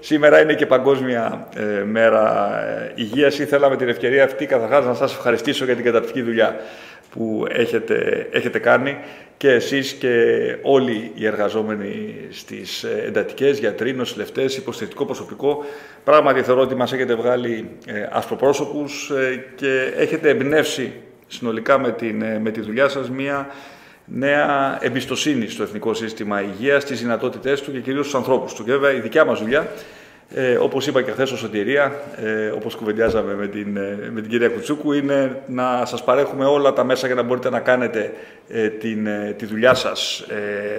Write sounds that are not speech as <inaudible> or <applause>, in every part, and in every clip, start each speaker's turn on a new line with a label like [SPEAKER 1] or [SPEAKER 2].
[SPEAKER 1] Σήμερα είναι και Παγκόσμια ε, Μέρα ε, Υγείας. Ήθελα με την ευκαιρία αυτή καταρχάς να σας ευχαριστήσω για την καταπληκτική δουλειά που έχετε, έχετε κάνει και εσείς και όλοι οι εργαζόμενοι στις ε, εντατικές, γιατροί, νοσηλευτές, υποστηρικτικό προσωπικό. Πράγματι θεωρώ ότι μας έχετε βγάλει ε, ασπροπρόσωπους ε, και έχετε εμπνεύσει συνολικά με, την, με τη δουλειά σας μία νέα εμπιστοσύνη στο Εθνικό Σύστημα Υγείας, στις δυνατότητές του και κυρίως στους ανθρώπους του. Και βέβαια η δικιά μας δουλειά ε, όπως είπα και χθες ως σωτηρία, ε, όπως κουβεντιάζαμε με την, ε, με την κυρία Κουτσούκου, είναι να σας παρέχουμε όλα τα μέσα για να μπορείτε να κάνετε ε, την, ε, τη δουλειά σας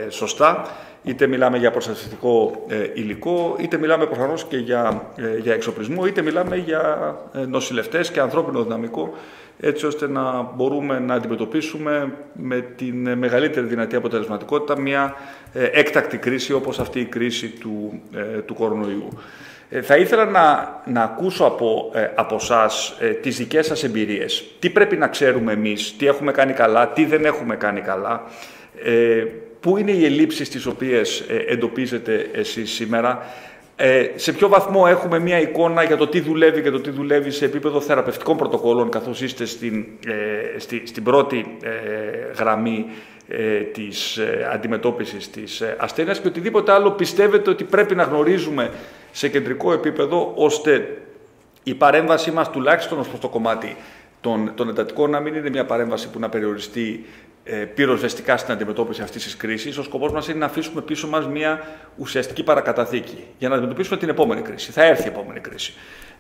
[SPEAKER 1] σωστά. Είτε μιλάμε για προστατευτικό υλικό, είτε μιλάμε προφανώς και για, για εξοπλισμό, είτε μιλάμε για νοσηλευτές και ανθρώπινο δυναμικό, έτσι ώστε να μπορούμε να αντιμετωπίσουμε με την μεγαλύτερη δυνατή αποτελεσματικότητα μια έκτακτη κρίση όπως αυτή η κρίση του, του κορονοϊού. Ε, θα ήθελα να, να ακούσω από, ε, από εσά ε, τις δικές σας εμπειρίες. Τι πρέπει να ξέρουμε εμείς, τι έχουμε κάνει καλά, τι δεν έχουμε κάνει καλά, ε, πού είναι οι ελλείψεις τις οποίες ε, εντοπίζετε εσείς σήμερα, ε, σε ποιο βαθμό έχουμε μια εικόνα για το τι δουλεύει και το τι δουλεύει σε επίπεδο θεραπευτικών πρωτοκόλων, καθώς είστε στην, στη, στην πρώτη γραμμή ε, της ε, αντιμετώπισης της ε, ασθένειας και οτιδήποτε άλλο πιστεύετε ότι πρέπει να γνωρίζουμε σε κεντρικό επίπεδο ώστε η παρέμβασή μας τουλάχιστον ως προς το κομμάτι των, των εντατικών να μην είναι μια παρέμβαση που να περιοριστεί ε, πυροσβεστικά στην αντιμετώπιση αυτής της κρίσης. Ο σκοπός μας είναι να αφήσουμε πίσω μας μια ουσιαστική παρακαταθήκη για να αντιμετωπίσουμε την επόμενη κρίση. Θα έρθει η επόμενη κρίση.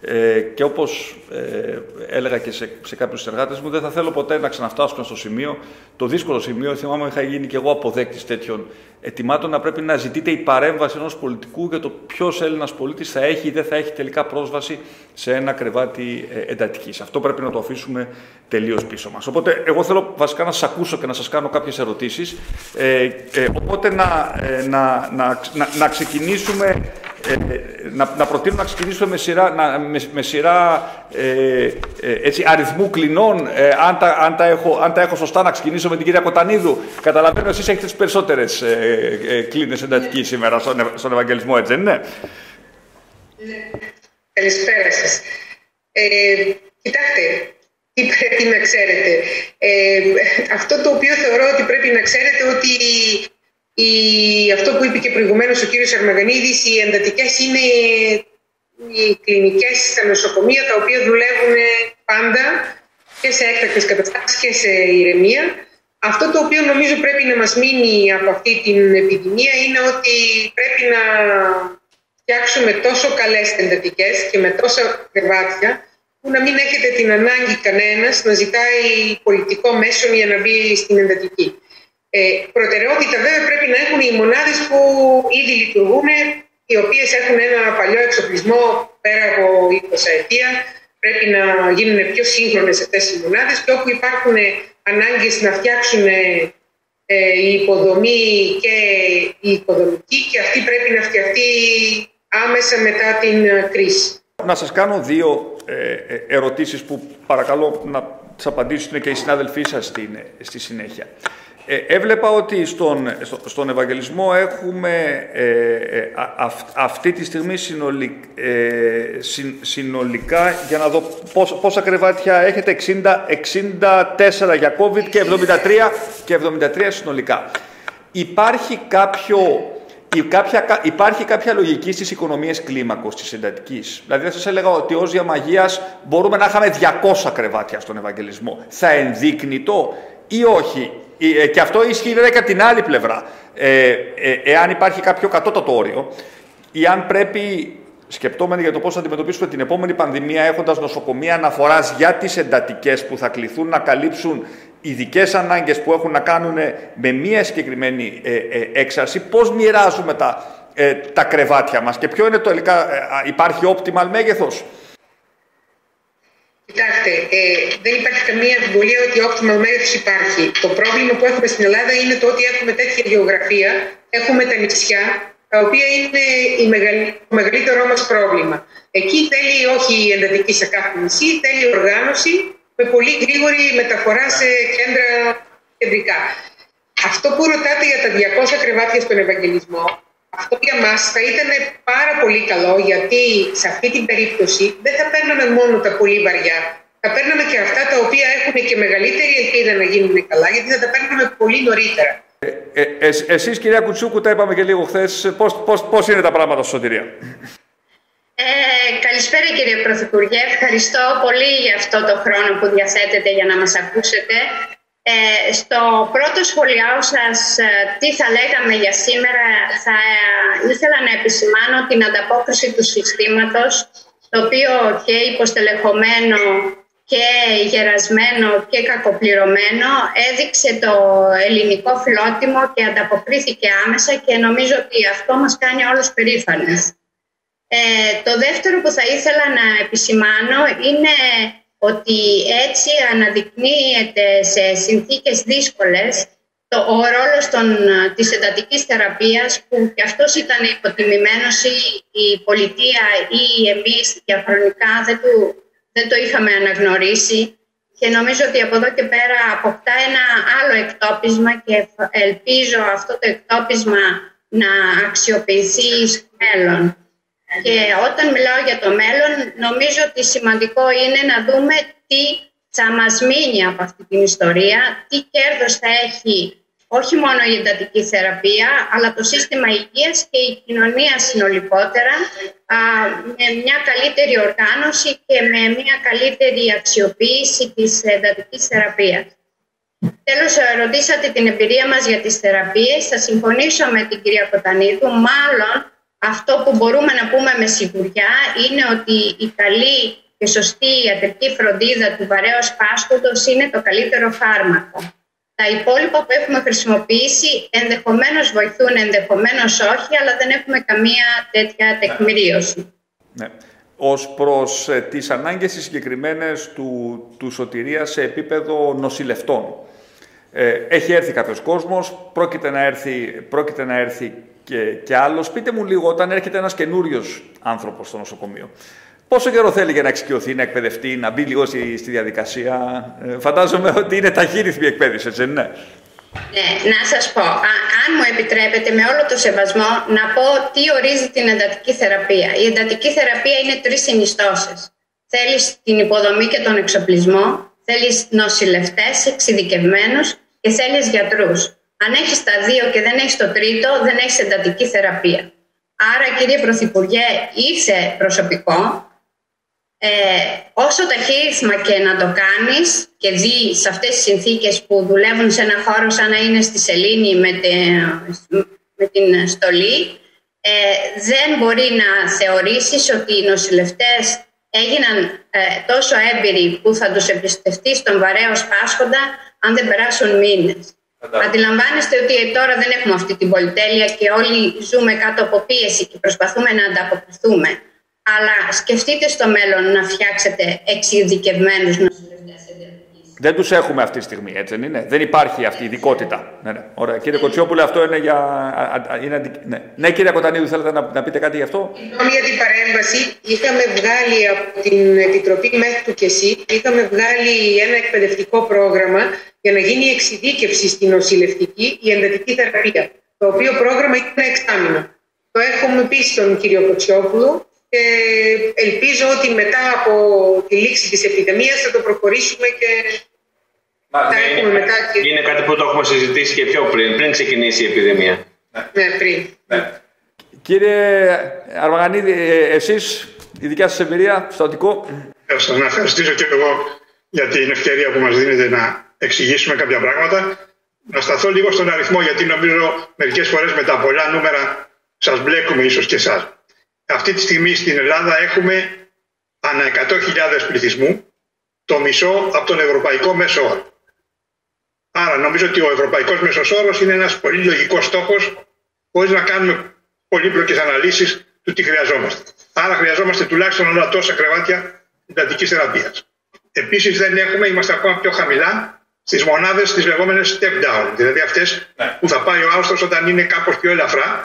[SPEAKER 1] Ε, και όπως ε, έλεγα και σε, σε κάποιους συνεργάτες μου, δεν θα θέλω ποτέ να ξαναφτάσουμε στο σημείο, το δύσκολο σημείο. Θυμάμαι, είχα γίνει και εγώ αποδέκτης τέτοιων ετοιμάτων, να πρέπει να ζητείτε η παρέμβαση ενός πολιτικού για το ποιος Έλληνας πολίτης θα έχει ή δεν θα έχει τελικά πρόσβαση σε ένα κρεβάτι ε, εντατικής. Αυτό πρέπει να το αφήσουμε τελείως πίσω μας. Οπότε, εγώ θέλω βασικά να σας ακούσω και να σας κάνω κάποιες ερωτήσεις. Ε, ε, οπότε, να, ε, να, να, να, να ξεκινήσουμε ε, να, να προτείνω να ξεκινήσουμε με σειρά, να, με, με σειρά ε, ε, έτσι, αριθμού κλινών. Ε, αν, τα, αν, τα έχω, αν τα έχω σωστά, να ξεκινήσω με την κυρία Κοτανίδου. Καταλαβαίνω, εσείς έχετε τις περισσότερες ε, ε, κλίνες εντατικής σήμερα στον, στον Ευαγγελισμό, έτσι δεν είναι.
[SPEAKER 2] Καλησπέρα σας. Ε, κοιτάξτε, τι πρέπει να ξέρετε. Ε, αυτό το οποίο θεωρώ ότι πρέπει να ξέρετε ότι η, αυτό που είπε και προηγουμένως ο κύριος Αρμαγανίδης, οι εντατικές είναι οι κλινικές στα νοσοκομεία τα οποία δουλεύουν πάντα και σε έκτακτες καταστάσεις και σε ηρεμία. Αυτό το οποίο νομίζω πρέπει να μας μείνει από αυτή την επιδημία είναι ότι πρέπει να φτιάξουμε τόσο καλές εντατικές και με τόσα κρεβάτια που να μην έχετε την ανάγκη κανένας να ζητάει πολιτικό μέσο για να μπει στην εντατική. Ε, προτεραιότητα βέβαια πρέπει να έχουν οι μονάδες που ήδη λειτουργούν, οι οποίες έχουν ένα παλιό εξοπλισμό πέρα από 20 ετία, πρέπει να γίνουν πιο σύγχρονες αυτές οι μονάδες και όπου υπάρχουν ανάγκες να φτιάξουν ε, η υποδομή και η οικοδομική και αυτή πρέπει να φτιαχτεί άμεσα μετά την κρίση.
[SPEAKER 1] Να σας κάνω δύο ε, ε ερωτήσεις που παρακαλώ να τις απαντήσουν και οι συνάδελφοί σας στη συνέχεια. Ε, έβλεπα ότι στον, στον Ευαγγελισμό έχουμε ε, ε αυτή τη στιγμή συνολικά, για να δω πόσα κρεβάτια έχετε, 60, 64 για COVID και 73, και 73 συνολικά. Υπάρχει κάποιο Κάποια, υπάρχει κάποια λογική στις οικονομίες κλίμακος της εντατικής; Δηλαδή θα σας έλεγα ότι ως διαμαγείας μπορούμε να είχαμε 200 κρεβάτια στον Ευαγγελισμό. Θα ενδείκνει το ή όχι; Ε, και αυτό ισχύει βέβαια και από την άλλη πλευρά. Ε, ε, εάν υπάρχει κάποιο κατώτατο όριο ή αν πρέπει, σκεπτόμενοι για το πώς θα αντιμετωπίσουμε την επόμενη πανδημία, έχοντας νοσοκομεία αναφοράς για τις εντατικές που θα κληθούν να καλύψουν ειδικές ανάγκες που έχουν να κάνουν με μία συγκεκριμένη ε, ε, έξαρση, πώς μοιράζουμε τα, τα κρεβάτια μας και ποιο είναι το τελικά, υπάρχει optimal μέγεθος;
[SPEAKER 2] Κοιτάξτε, ε, δεν υπάρχει καμία αμφιβολία ότι optimal μέγεθο υπάρχει. Το πρόβλημα που έχουμε στην Ελλάδα είναι το ότι έχουμε τέτοια γεωγραφία, έχουμε τα νησιά, τα οποία είναι η το μεγαλύτερό μας πρόβλημα. Εκεί θέλει όχι η εντατική σε κάθε νησί, θέλει οργάνωση με πολύ γρήγορη μεταφορά σε κέντρα κεντρικά. Αυτό που ρωτάτε για τα 200 κρεβάτια στον Ευαγγελισμό, Αυτό για μας θα ήταν πάρα πολύ καλό γιατί σε αυτή την περίπτωση δεν θα παίρναμε μόνο τα πολύ βαριά. Θα παίρναμε και αυτά τα οποία έχουν και μεγαλύτερη ελπίδα να γίνουν καλά γιατί θα τα παίρναμε πολύ νωρίτερα.
[SPEAKER 1] Ε, ε, εσείς κυρία Κουτσούκου τα είπαμε και λίγο χθες. Πώς, πώς, πώς είναι τα πράγματα στο Σωτηρία;
[SPEAKER 3] Ε, καλησπέρα κύριε Πρωθυπουργέ. Ευχαριστώ πολύ για αυτό το χρόνο που διαθέτετε για να μας ακούσετε. Ε, στο πρώτο σχολιάω σας ε, τι θα λέγαμε για σήμερα θα ε, ήθελα να επισημάνω την ανταπόκριση του συστήματος το οποίο και υποστελεχωμένο και γερασμένο και κακοπληρωμένο έδειξε το ελληνικό φιλότιμο και ανταποκρίθηκε άμεσα και νομίζω ότι αυτό μας κάνει όλους περήφανες. Ε, το δεύτερο που θα ήθελα να επισημάνω είναι ότι έτσι αναδεικνύεται σε συνθήκες δύσκολες το, ο ρόλος των, της εντατικής θεραπείας που και αυτός ήταν υποτιμημένος ή η πολιτεία ή εμείς διαχρονικά δεν, του, δεν το είχαμε αναγνωρίσει και νομίζω ότι από εδώ και πέρα αποκτά ένα άλλο εκτόπισμα και ελπίζω αυτό το εκτόπισμα να αξιοποιηθεί στο μέλλον. Και όταν μιλάω για το μέλλον, νομίζω ότι σημαντικό είναι να δούμε τι θα μας μείνει από αυτή την ιστορία, τι κέρδος θα έχει όχι μόνο η εντατική θεραπεία, αλλά το σύστημα υγείας και η κοινωνία συνολικότερα, με μια καλύτερη οργάνωση και με μια καλύτερη αξιοποίηση της εντατικής θεραπείας. Τέλος, ρωτήσατε την εμπειρία μας για τις θεραπείες. Θα συμφωνήσω με την κυρία Κοτανίδου. Μάλλον αυτό που μπορούμε να πούμε με σιγουριά είναι ότι η καλή και σωστή ιατρική φροντίδα του βαρέως πάσχοντος είναι το καλύτερο φάρμακο. Τα υπόλοιπα που έχουμε χρησιμοποιήσει ενδεχομένως βοηθούν, ενδεχομένως όχι, αλλά δεν έχουμε καμία τέτοια τεκμηρίωση.
[SPEAKER 1] Ναι. Ως προς ε, τις ανάγκες συγκεκριμένες του, του σωτηρία σε επίπεδο νοσηλευτών. Ε, έχει έρθει κάποιος κόσμος, πρόκειται να έρθει, πρόκειται να έρθει και, και άλλος. Πείτε μου λίγο, όταν έρχεται ένας καινούριος άνθρωπος στο νοσοκομείο, πόσο καιρό θέλει για να εξοικειωθεί, να εκπαιδευτεί, να μπει λίγο στη, διαδικασία; Ε, φαντάζομαι <laughs> ότι είναι ταχύρυθμη εκπαίδευση, έτσι δεν είναι;
[SPEAKER 3] Ναι, να σας πω, αν μου επιτρέπετε με όλο το σεβασμό να πω τι ορίζει την εντατική θεραπεία. Η εντατική θεραπεία είναι τρεις συνιστώσεις. Θέλεις την υποδομή και τον εξοπλισμό, θέλεις νοσηλευτές εξειδικευμένους και θέλεις γιατρούς. Αν έχεις τα δύο και δεν έχεις το τρίτο, δεν έχεις εντατική θεραπεία. Άρα, κύριε Πρωθυπουργέ, ήρθε προσωπικό. Ε, όσο ταχύριθμα και να το κάνεις και δεις σε αυτές τις συνθήκες που δουλεύουν σε ένα χώρο σαν να είναι στη σελήνη με, με την στολή, ε, δεν μπορεί να θεωρήσεις ότι οι νοσηλευτές έγιναν ε, τόσο έμπειροι που θα τους εμπιστευτεί στον βαρέο πάσχοντα αν δεν περάσουν μήνες. Αντιλαμβάνεστε ότι τώρα δεν έχουμε αυτή την πολυτέλεια και όλοι ζούμε κάτω από πίεση και προσπαθούμε να ανταποκριθούμε. Αλλά σκεφτείτε στο μέλλον να φτιάξετε εξειδικευμένους νοσηλευτές
[SPEAKER 1] δεν τους έχουμε αυτή τη στιγμή, έτσι δεν είναι; Δεν υπάρχει αυτή η ειδικότητα. Ναι, ναι. Ωραία. Κύριε Κοτσιόπουλε, αυτό είναι για. Είναι... Ναι. ναι, κύριε Κοτανίδου, θέλετε να, να πείτε κάτι γι' αυτό;
[SPEAKER 2] Για την παρέμβαση, είχαμε βγάλει από την Επιτροπή μέχρι του και εσύ, είχαμε βγάλει ένα εκπαιδευτικό πρόγραμμα για να γίνει εξειδίκευση στην νοσηλευτική η εντατική θεραπεία. Το οποίο πρόγραμμα ήταν εξάμεινο. Το έχουμε πει στον κύριο Κοτσιόπουλο και ελπίζω ότι μετά από τη λήξη της επιδημίας θα το προχωρήσουμε και θα
[SPEAKER 4] ναι, έχουμε είναι, μετά... Και... Είναι κάτι που το έχουμε συζητήσει και πιο πριν, πριν ξεκινήσει η επιδημία.
[SPEAKER 2] Ναι, πριν. Ναι.
[SPEAKER 1] Κύριε Αρμαγανίδη, εσείς, η δικιά σας εμπειρία στο Αττικό;
[SPEAKER 5] Ευχαριστώ. Να ευχαριστήσω και εγώ για την ευκαιρία που μας δίνετε να εξηγήσουμε κάποια πράγματα. Να σταθώ λίγο στον αριθμό, γιατί νομίζω μερικές φορές με τα πολλά νούμερα σας μπλέκουμε ίσως και εσάς. Αυτή τη στιγμή στην Ελλάδα έχουμε ανά 100.000 πληθυσμού το μισό από τον ευρωπαϊκό μέσο όρο. Άρα νομίζω ότι ο ευρωπαϊκός μέσος όρος είναι ένας πολύ λογικός στόχος χωρίς να κάνουμε πολύπλοκες αναλύσεις του τι χρειαζόμαστε. Άρα χρειαζόμαστε τουλάχιστον όλα τόσα κρεβάτια εντατικής θεραπείας. Επίσης δεν έχουμε, είμαστε ακόμα πιο χαμηλά στις μονάδες τι λεγόμενες step down, δηλαδή αυτές ναι. που θα πάει ο άρρωστος όταν είναι κάπως πιο ελαφρά.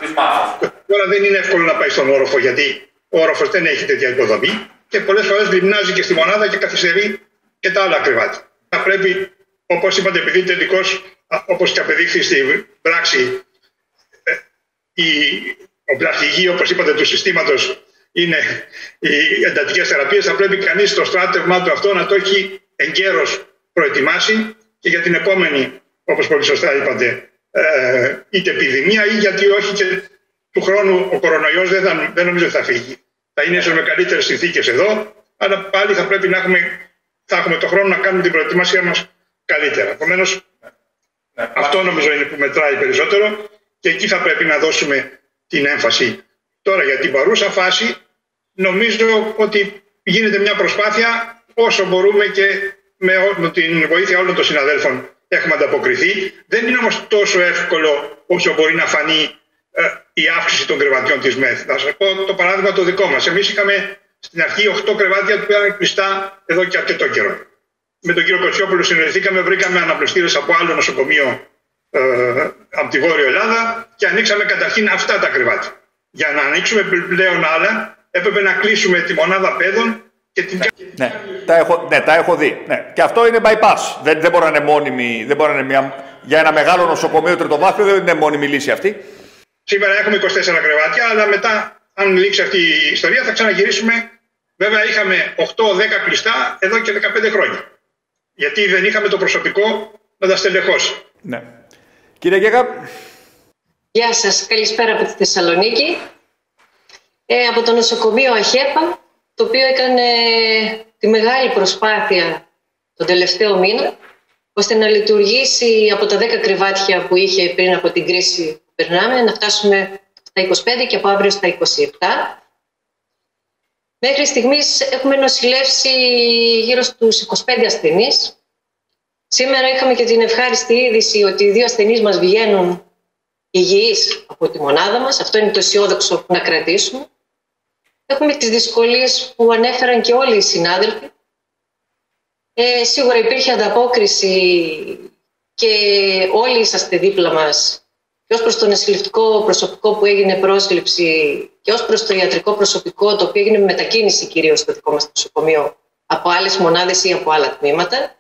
[SPEAKER 5] Τώρα δεν είναι εύκολο να πάει στον όροφο γιατί ο όροφος δεν έχει τέτοια υποδομή και πολλές φορές λιμνάζει και στη μονάδα και καθυστερεί και τα άλλα κρεβάτια. Θα πρέπει, όπως είπατε, επειδή τελικώ, όπως και απεδείχθη στην πράξη, ε, η ο πλαστική, όπως είπατε, του συστήματος είναι οι εντατικές θεραπείες, θα πρέπει κανείς το στράτευμά του αυτό να το έχει εγκαίρως προετοιμάσει και για την επόμενη, όπως πολύ σωστά είπατε, ε, είτε επιδημία ή γιατί όχι και του χρόνου ο κορονοϊός δεν, θα, δεν νομίζω θα φύγει. Θα είναι ίσως με καλύτερες συνθήκες εδώ, αλλά πάλι θα πρέπει να έχουμε, θα έχουμε το χρόνο να κάνουμε την προετοιμασία μας καλύτερα. Επομένως, αυτό νομίζω είναι που μετράει περισσότερο και εκεί θα πρέπει να δώσουμε την έμφαση. Τώρα για την παρούσα φάση νομίζω ότι γίνεται μια προσπάθεια όσο μπορούμε και με την βοήθεια όλων των συναδέλφων έχουμε ανταποκριθεί. Δεν είναι όμως τόσο εύκολο όσο μπορεί να φανεί ε, η αύξηση των κρεβατιών της ΜΕΘ. Θα σας πω το παράδειγμα το δικό μας. Εμείς είχαμε στην αρχή 8 κρεβάτια που ήταν κλειστά εδώ και αρκετό καιρό. Με τον κύριο Κοτσιόπουλο συνεργηθήκαμε, βρήκαμε αναπληστήρες από άλλο νοσοκομείο ε, από τη Βόρεια Ελλάδα και ανοίξαμε καταρχήν αυτά τα κρεβάτια. Για να ανοίξουμε πλέον άλλα έπρεπε να κλείσουμε τη μονάδα παιδών και την...
[SPEAKER 1] Ναι, τα έχω, ναι, τα έχω δει. Ναι. Και αυτό είναι bypass. Δεν, δεν μπορεί να είναι μόνιμη, δεν μπορεί να είναι μια... Για ένα μεγάλο νοσοκομείο τριτοβάθμιο δεν είναι μόνιμη λύση αυτή.
[SPEAKER 5] Σήμερα έχουμε 24 κρεβάτια, αλλά μετά, αν λήξει αυτή η ιστορία, θα ξαναγυρίσουμε. Βέβαια, είχαμε 8-10 κλειστά εδώ και 15 χρόνια. Γιατί δεν είχαμε το προσωπικό να τα στελεχώσει.
[SPEAKER 1] Ναι. Κύριε Γέγα.
[SPEAKER 6] Γεια σας. Καλησπέρα από τη Θεσσαλονίκη. Ε, από το νοσοκομείο ΑΧΕΠΑ, το οποίο έκανε τη μεγάλη προσπάθεια τον τελευταίο μήνα, ώστε να λειτουργήσει από τα 10 κρεβάτια που είχε πριν από την κρίση που περνάμε, να φτάσουμε στα 25 και από αύριο στα 27. Μέχρι στιγμής έχουμε νοσηλεύσει γύρω στους 25 ασθενείς. Σήμερα είχαμε και την ευχάριστη είδηση ότι οι δύο ασθενείς μας βγαίνουν υγιείς από τη μονάδα μας. Αυτό είναι το αισιόδοξο να κρατήσουμε. Έχουμε τις δυσκολίες που ανέφεραν και όλοι οι συνάδελφοι. Ε, σίγουρα υπήρχε ανταπόκριση και όλοι είσαστε δίπλα μας και ως προς το νοσηλευτικό προσωπικό που έγινε πρόσληψη και ως προς το ιατρικό προσωπικό το οποίο έγινε μετακίνηση κυρίως στο δικό μας νοσοκομείο από άλλες μονάδες ή από άλλα τμήματα.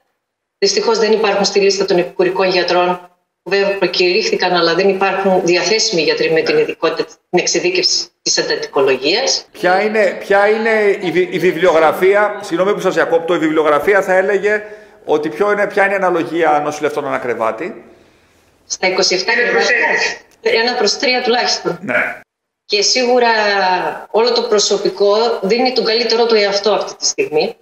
[SPEAKER 6] Δυστυχώς δεν υπάρχουν στη λίστα των επικουρικών γιατρών που βέβαια προκηρύχθηκαν, αλλά δεν υπάρχουν διαθέσιμοι γιατροί με την ειδικότητα, την εξειδίκευση της εντατικολογίας.
[SPEAKER 1] Ποια είναι, ποια είναι η, η βιβλιογραφία, συγγνώμη που σας διακόπτω, η βιβλιογραφία θα έλεγε ότι ποιο είναι, ποια είναι η αναλογία νοσηλευτών ανακρεβάτη;
[SPEAKER 6] Στα 27 ένα προς τρία τουλάχιστον.
[SPEAKER 1] Ναι.
[SPEAKER 6] Και σίγουρα όλο το προσωπικό δίνει τον καλύτερό του εαυτό αυτή τη στιγμή.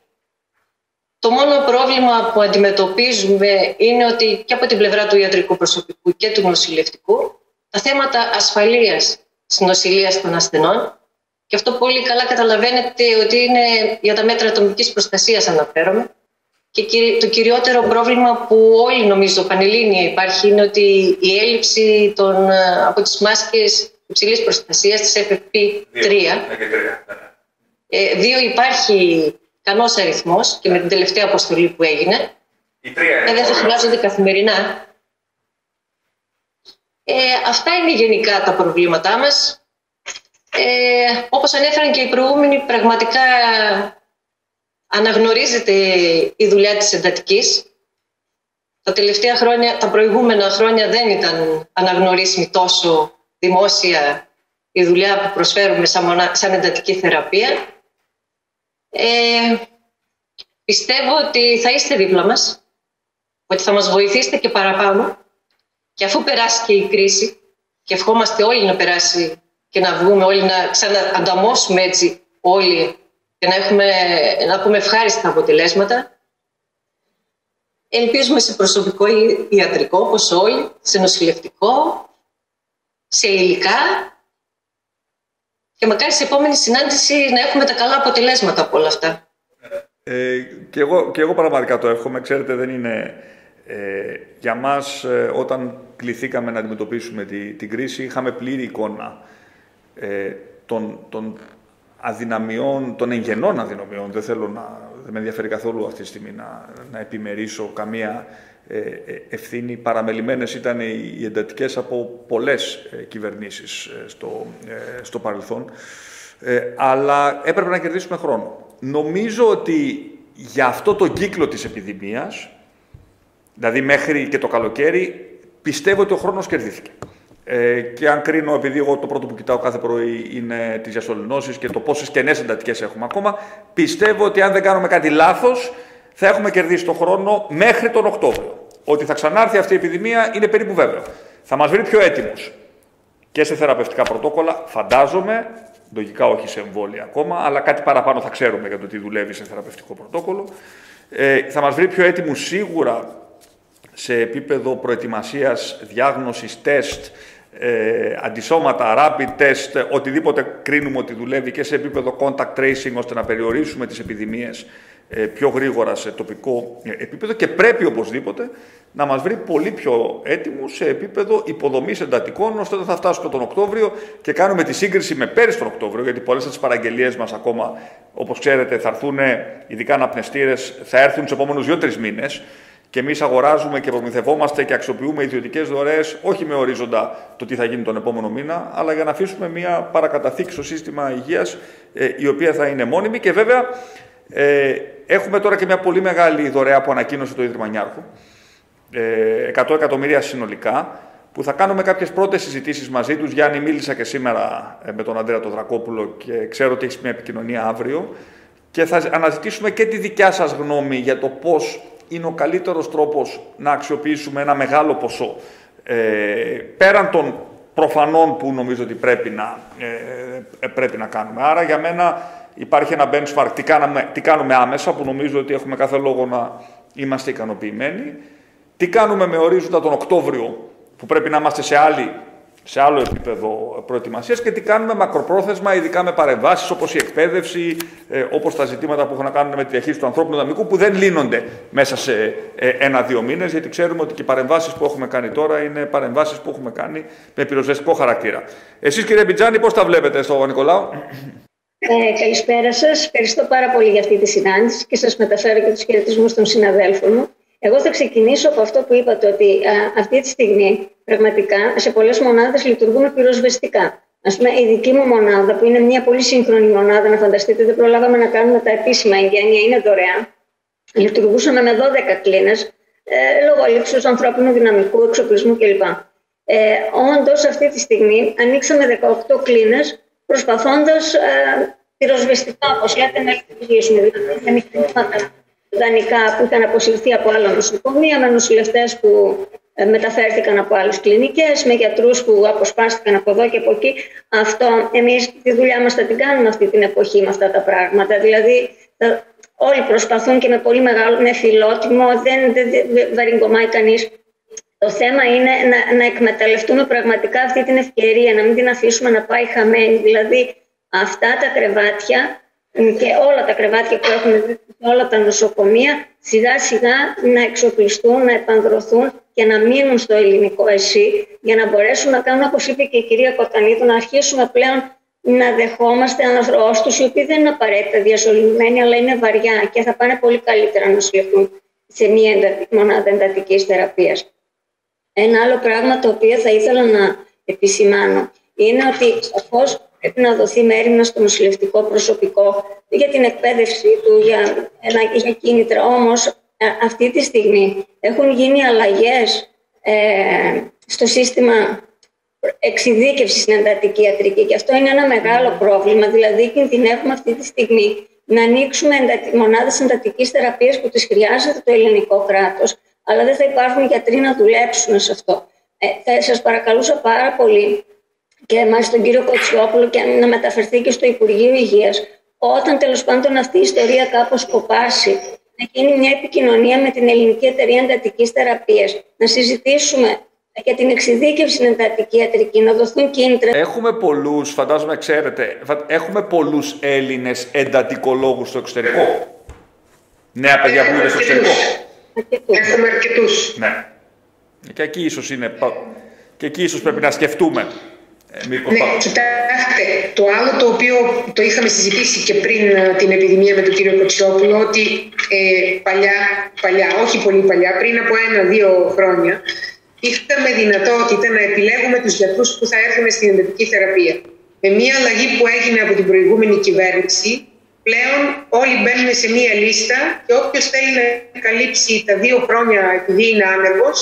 [SPEAKER 6] Το μόνο πρόβλημα που αντιμετωπίζουμε είναι ότι και από την πλευρά του ιατρικού προσωπικού και του νοσηλευτικού τα θέματα ασφαλείας της νοσηλείας των ασθενών και αυτό πολύ καλά καταλαβαίνετε ότι είναι για τα μέτρα ατομικής προστασίας αναφέρομαι και το κυριότερο πρόβλημα που όλοι νομίζω πανελλήνια υπάρχει είναι ότι η έλλειψη των, ε, από τις μάσκες υψηλής προστασίας της FFP3 ε, δύο υπάρχει κανός αριθμός και με την τελευταία αποστολή που έγινε.
[SPEAKER 1] Η τρία
[SPEAKER 6] ε, δεν θα χρειάζονται καθημερινά. Ε, αυτά είναι γενικά τα προβλήματά μας. Ε, όπως ανέφεραν και οι προηγούμενοι πραγματικά αναγνωρίζεται η δουλειά της εντατικής. Τα τελευταία χρόνια, τα προηγούμενα χρόνια δεν ήταν αναγνωρίσιμη τόσο δημόσια η δουλειά που προσφέρουμε σαν, σαν εντατική θεραπεία. Ε, πιστεύω ότι θα είστε δίπλα μας, ότι θα μας βοηθήσετε και παραπάνω και αφού περάσει και η κρίση και ευχόμαστε όλοι να περάσει και να βγούμε όλοι να ξαναανταμώσουμε έτσι όλοι και να, έχουμε, να πούμε ευχάριστα αποτελέσματα. Ελπίζουμε σε προσωπικό ιατρικό, όπως όλοι, σε νοσηλευτικό, σε υλικά και μακάρι σε επόμενη συνάντηση να έχουμε τα καλά αποτελέσματα από όλα αυτά.
[SPEAKER 1] Ε, και, εγώ, και εγώ πραγματικά το εύχομαι. Ξέρετε, δεν είναι... Ε, για μας, ε, όταν κληθήκαμε να αντιμετωπίσουμε τη, την κρίση, είχαμε πλήρη εικόνα ε, των, των αδυναμιών, των εγγενών αδυναμιών. Δεν θέλω να, δεν με ενδιαφέρει καθόλου αυτή τη στιγμή να, να επιμερίσω καμία ε, ε ευθύνη. Παραμελημένες ήταν οι, οι εντατικές από πολλές ε, κυβερνήσεις ε, στο, στο παρελθόν. αλλά έπρεπε να κερδίσουμε χρόνο. Νομίζω ότι για αυτό το κύκλο της επιδημίας, δηλαδή μέχρι και το καλοκαίρι, πιστεύω ότι ο χρόνος κερδίθηκε. Ε, και αν κρίνω, επειδή εγώ το πρώτο που κοιτάω κάθε πρωί είναι τις διασωληνώσεις και το πόσες κενές εντατικές έχουμε ακόμα, πιστεύω ότι αν δεν κάνουμε κάτι λάθος, θα έχουμε κερδίσει τον χρόνο μέχρι τον Οκτώβριο. Ότι θα ξανάρθει αυτή η επιδημία είναι περίπου βέβαιο. Θα μας βρει πιο έτοιμου και σε θεραπευτικά πρωτόκολλα, φαντάζομαι, λογικά όχι σε εμβόλια ακόμα, αλλά κάτι παραπάνω θα ξέρουμε για το τι δουλεύει σε θεραπευτικό πρωτόκολλο. Ε, θα μας βρει πιο έτοιμους σίγουρα σε επίπεδο προετοιμασίας, διάγνωσης, τεστ, ε, αντισώματα, rapid test, οτιδήποτε κρίνουμε ότι δουλεύει και σε επίπεδο contact tracing ώστε να περιορίσουμε τις επιδημίες ε, πιο γρήγορα σε τοπικό ε, επίπεδο και πρέπει οπωσδήποτε να μας βρει πολύ πιο έτοιμους σε επίπεδο υποδομής εντατικών ώστε όταν θα φτάσουμε τον Οκτώβριο και κάνουμε τη σύγκριση με πέρυσι τον Οκτώβριο γιατί πολλές από τις παραγγελίες μας ακόμα όπως ξέρετε θα έρθουν ειδικά αναπνευστήρες θα έρθουν τους επόμενους 2-3 μήνες και εμείς αγοράζουμε και προμηθευόμαστε και αξιοποιούμε ιδιωτικές δωρεές όχι με ορίζοντα το τι θα γίνει τον επόμενο μήνα, αλλά για να αφήσουμε μια παρακαταθήκη στο σύστημα υγείας ε, η οποία θα είναι μόνιμη. Και βέβαια ε, έχουμε τώρα και μια πολύ μεγάλη δωρεά που ανακοίνωσε το Ίδρυμα Νιάρχου. Ε, 100 εκατομμύρια συνολικά, που θα κάνουμε κάποιες πρώτες συζητήσεις μαζί τους. Γιάννη, μίλησα και σήμερα ε, με τον Αντρέα τον Δρακόπουλο και ξέρω ότι έχεις μια επικοινωνία αύριο και θα αναζητήσουμε και τη δικιά σας γνώμη για το πώς είναι ο καλύτερος τρόπος να αξιοποιήσουμε ένα μεγάλο ποσό. Ε, πέραν των προφανών που νομίζω ότι πρέπει να, ε, πρέπει να κάνουμε. Άρα για μένα υπάρχει ένα benchmark τι κάνουμε, τι κάνουμε άμεσα που νομίζω ότι έχουμε κάθε λόγο να είμαστε ικανοποιημένοι. Τι κάνουμε με ορίζοντα τον Οκτώβριο που πρέπει να είμαστε σε άλλη σε άλλο επίπεδο προετοιμασίας και τι κάνουμε μακροπρόθεσμα, ειδικά με παρεμβάσεις όπως η εκπαίδευση, ε, όπως τα ζητήματα που έχουν να κάνουν με τη διαχείριση του ανθρώπινου δυναμικού που δεν λύνονται μέσα σε ε, ένα-δύο μήνες γιατί ξέρουμε ότι και οι παρεμβάσεις που έχουμε κάνει τώρα είναι παρεμβάσεις που έχουμε κάνει με πυροσβεστικό χαρακτήρα. Εσείς κύριε Μπιτζάνη πώς τα βλέπετε στο Νικολάου.
[SPEAKER 7] Ε, καλησπέρα σας. Ευχαριστώ πάρα πολύ για αυτή τη συνάντηση και σας μεταφέρω και τους χαιρετισμούς των συναδέλφων μου. Εγώ θα ξεκινήσω από αυτό που είπατε ότι α, αυτή τη στιγμή πραγματικά σε πολλές μονάδες λειτουργούμε πυροσβεστικά. Α πούμε, η δική μου μονάδα, που είναι μια πολύ σύγχρονη μονάδα, να φανταστείτε, δεν προλάβαμε να κάνουμε τα επίσημα εγγένεια, είναι δωρεάν. Λειτουργούσαμε με 12 κλίνες, ε, λόγω λήψη ανθρώπινου δυναμικού, εξοπλισμού κλπ. Ε, Όντως, αυτή τη στιγμή ανοίξαμε 18 κλίνες, προσπαθώντας ε, πυροσβεστικά, όπως λέτε, να λειτουργήσουμε. Δηλαδή, δανεικά που είχαν αποσυρθεί από άλλα νοσοκομεία, με νοσηλευτές που ε, μεταφέρθηκαν από άλλες κλινικές, με γιατρούς που αποσπάστηκαν από εδώ και από εκεί. Αυτό εμείς τη δουλειά μας θα την κάνουμε αυτή την εποχή με αυτά τα πράγματα. Δηλαδή, όλοι προσπαθούν και με πολύ μεγάλο, με φιλότιμο, δεν, δεν, δεν βαριγκομάει κανείς. Το θέμα είναι να, να εκμεταλλευτούμε πραγματικά αυτή την ευκαιρία, να μην την αφήσουμε να πάει χαμένη. Δηλαδή, αυτά τα κρεβάτια και όλα τα κρεβάτια που έχουν σε όλα τα νοσοκομεία σιγά σιγά να εξοπλιστούν, να επανδρωθούν και να μείνουν στο ελληνικό εσύ για να μπορέσουν να κάνουν όπως είπε και η κυρία Κοτανίδου να αρχίσουμε πλέον να δεχόμαστε αναθροώστους οι οποίοι δεν είναι απαραίτητα διασωληνημένοι αλλά είναι βαριά και θα πάνε πολύ καλύτερα να νοσηλευτούν σε μία μονάδα εντατικής θεραπείας. Ένα άλλο πράγμα το οποίο θα ήθελα να επισημάνω είναι ότι σαφώς πρέπει να δοθεί μέρημνα στο νοσηλευτικό προσωπικό για την εκπαίδευσή του, για, για κίνητρα. Όμως ε, αυτή τη στιγμή έχουν γίνει αλλαγές ε, στο σύστημα εξειδίκευσης στην εντατική ιατρική και αυτό είναι ένα μεγάλο πρόβλημα. Δηλαδή, κινδυνεύουμε αυτή τη στιγμή να ανοίξουμε μονάδες εντατικής θεραπείας που τις χρειάζεται το ελληνικό κράτος, αλλά δεν θα υπάρχουν γιατροί να δουλέψουν σε αυτό. Ε, θα σας παρακαλούσα πάρα πολύ και μάλιστα τον κύριο Κοτσιόπουλο και να μεταφερθεί και στο Υπουργείο Υγείας όταν τέλος πάντων αυτή η ιστορία κάπως κοπάσει να γίνει μια επικοινωνία με την Ελληνική Εταιρεία Εντατικής Θεραπείας να συζητήσουμε για την εξειδίκευση στην εντατική ιατρική, να δοθούν κίνητρα.
[SPEAKER 1] Έχουμε πολλούς, φαντάζομαι ξέρετε, έχουμε πολλούς Έλληνες εντατικολόγους στο εξωτερικό. Νέα παιδιά που είναι στο εξωτερικό.
[SPEAKER 2] Έχουμε αρκετούς.
[SPEAKER 1] Ναι. Και εκεί ίσως είναι... Και εκεί ίσως πρέπει να σκεφτούμε
[SPEAKER 2] ε, ναι, κοιτάξτε, το άλλο το οποίο το είχαμε συζητήσει και πριν ε, την επιδημία με τον κύριο Κοτσιόπουλο, ότι ε, παλιά, παλιά, όχι πολύ παλιά, πριν από ένα-δύο χρόνια, είχαμε δυνατότητα να επιλέγουμε τους γιατρούς που θα έρθουν στην εντατική θεραπεία. Με μια αλλαγή που έγινε από την προηγούμενη κυβέρνηση, πλέον όλοι μπαίνουν σε μια λίστα και όποιος θέλει να καλύψει τα δύο χρόνια επειδή είναι άνεργος,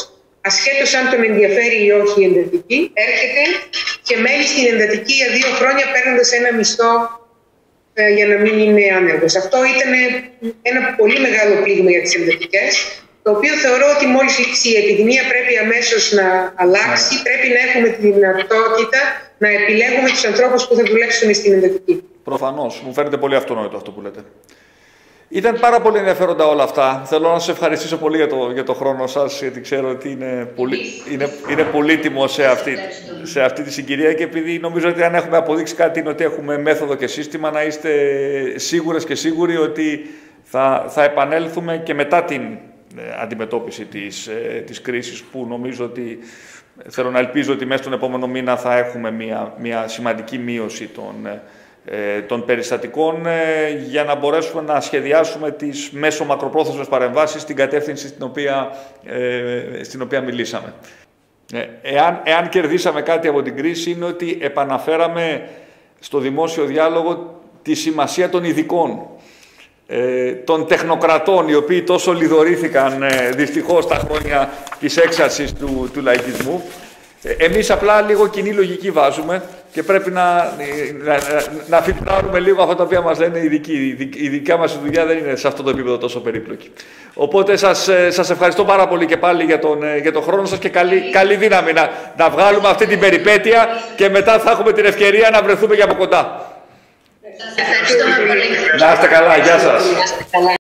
[SPEAKER 2] ασχέτως αν τον ενδιαφέρει ή όχι η εντατική, έρχεται και μένει στην εντατική για δύο χρόνια παίρνοντας ένα μισθό ε, για να μην είναι άνεργος. Αυτό ήταν ένα πολύ μεγάλο πλήγμα για τις εντατικές, το οποίο θεωρώ ότι μόλις λήξει η επιδημία πρέπει αμέσως να αλλάξει, ναι. πρέπει να έχουμε τη δυνατότητα να επιλέγουμε τους ανθρώπους που θα δουλέψουν στην εντατική.
[SPEAKER 1] Προφανώς. Μου φαίνεται πολύ αυτονόητο αυτό που λέτε. Ήταν πάρα πολύ ενδιαφέροντα όλα αυτά. Θέλω να σα ευχαριστήσω πολύ για το, για το χρόνο σας, γιατί ξέρω ότι είναι, πολύ, είναι, είναι πολύτιμο σε αυτή, σε αυτή τη συγκυρία και επειδή νομίζω ότι αν έχουμε αποδείξει κάτι είναι ότι έχουμε μέθοδο και σύστημα, να είστε σίγουρες και σίγουροι ότι θα, θα επανέλθουμε και μετά την ε, αντιμετώπιση της, ε, της κρίσης που νομίζω ότι θέλω να ελπίζω ότι μέσα στον επόμενο μήνα θα έχουμε μια, μια σημαντική μείωση των ε, ε, των περιστατικών ε, για να μπορέσουμε να σχεδιάσουμε τις μέσο μακροπρόθεσμες παρεμβάσεις στην κατεύθυνση στην οποία, ε, στην οποία μιλήσαμε. Εάν, εάν κερδίσαμε κάτι από την κρίση είναι ότι επαναφέραμε στο δημόσιο διάλογο τη σημασία των ειδικών, των τεχνοκρατών, οι οποίοι τόσο λιδωρήθηκαν δυστυχώς τα χρόνια της έξαρσης του, του λαϊκισμού. Εμείς απλά λίγο κοινή λογική βάζουμε και πρέπει να, να, να φιλτράρουμε λίγο αυτά τα οποία μας λένε οι ειδικοί. Η δικιά μας δουλειά δεν είναι σε αυτό το επίπεδο τόσο περίπλοκη. Οπότε σας, ε, σας ευχαριστώ πάρα πολύ και πάλι για τον, ε, για τον χρόνο σας και καλή, καλή δύναμη να, να βγάλουμε αυτή την περιπέτεια και μετά θα έχουμε την ευκαιρία να βρεθούμε και από κοντά.
[SPEAKER 3] Ευχαριστούμε πολύ.
[SPEAKER 1] Να είστε καλά. Γεια σας.